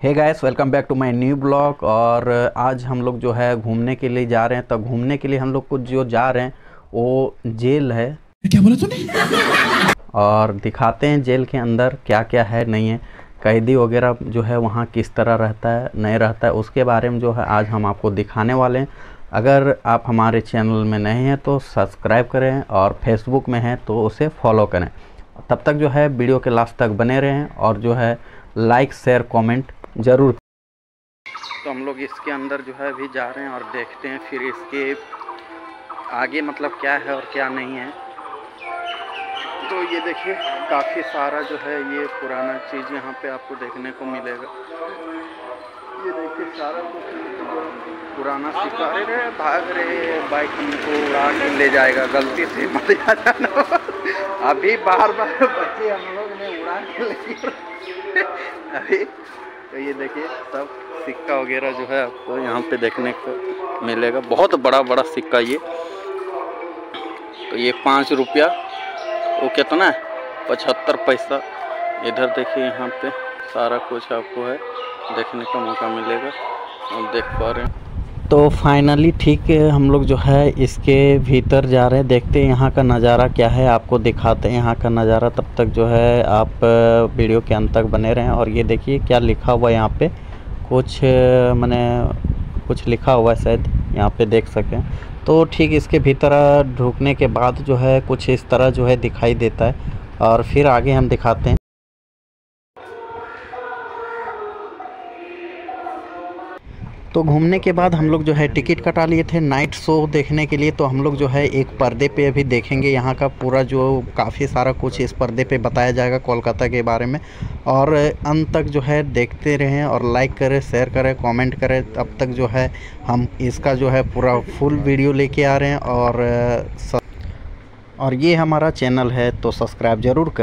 Hey guys welcome back to my new blog और आज हम लोग जो है घूमने के लिए जा रहे हैं। तो घूमने के लिए हम लोग कुछ जो जा रहे हैं वो जेल है। क्या बोला तूने? और दिखाते हैं जेल के अंदर क्या क्या है नहीं है। कैदी वगैरह जो है वहाँ किस तरह रहता है नहीं रहता है उसके बारे में जो है आज हम आपको दिखाने वाले हैं। अगर आप हमारे चैनल में नहीं हैं तो सब्सक्राइब करें और फेसबुक में हैं तो उसे फॉलो करें। तब तक जो है वीडियो के लास्ट तक बने रहें और जो है लाइक शेयर कमेंट ज़रूर। तो हम लोग इसके अंदर जो है अभी जा रहे हैं और देखते हैं फिर इसके आगे मतलब क्या है और क्या नहीं है। तो ये देखिए, काफ़ी सारा जो है ये पुराना चीज़ यहाँ पे आपको देखने को मिलेगा। ये देखिए सारा कुछ पुराना सिक्का अरे भाग रहे, बाइक हमको उड़ा के ले जाएगा, गलती से मत जाना। अभी बार बार बच्चे हम लोग ने उड़ा के ले अभी तो ये देखिए, सब सिक्का वगैरह जो है आपको यहाँ पे देखने को मिलेगा। बहुत बड़ा बड़ा सिक्का ये। तो ये पाँच रुपया, वो कितना है? पचहत्तर पैसा। इधर देखिए यहाँ पे सारा कुछ आपको है। देखने का मौका मिलेगा। आप देख पा रहे हैं। तो फाइनली ठीक हम लोग जो है इसके भीतर जा रहे हैं। देखते हैं यहाँ का नज़ारा क्या है। आपको दिखाते हैं यहाँ का नज़ारा। तब तक जो है आप वीडियो के अंत तक बने रहें। और ये देखिए क्या लिखा हुआ है यहाँ पे। कुछ मैंने कुछ लिखा हुआ है शायद, यहाँ पे देख सकें। तो ठीक इसके भीतर ढुकने के बाद जो है कुछ इस तरह जो है दिखाई देता है। और फिर आगे हम दिखाते हैं। तो घूमने के बाद हम लोग जो है टिकट कटा लिए थे नाइट शो देखने के लिए तो हम लोग जो है एक पर्दे पे अभी देखेंगे यहाँ का पूरा जो काफ़ी सारा कुछ इस पर्दे पे बताया जाएगा कोलकाता के बारे में। और अंत तक जो है देखते रहें और लाइक करें शेयर करें कमेंट करें। अब तक जो है हम इसका जो है पूरा फुल वीडियो लेके आ रहे हैं और और ये हमारा चैनल है तो सब्सक्राइब ज़रूर करें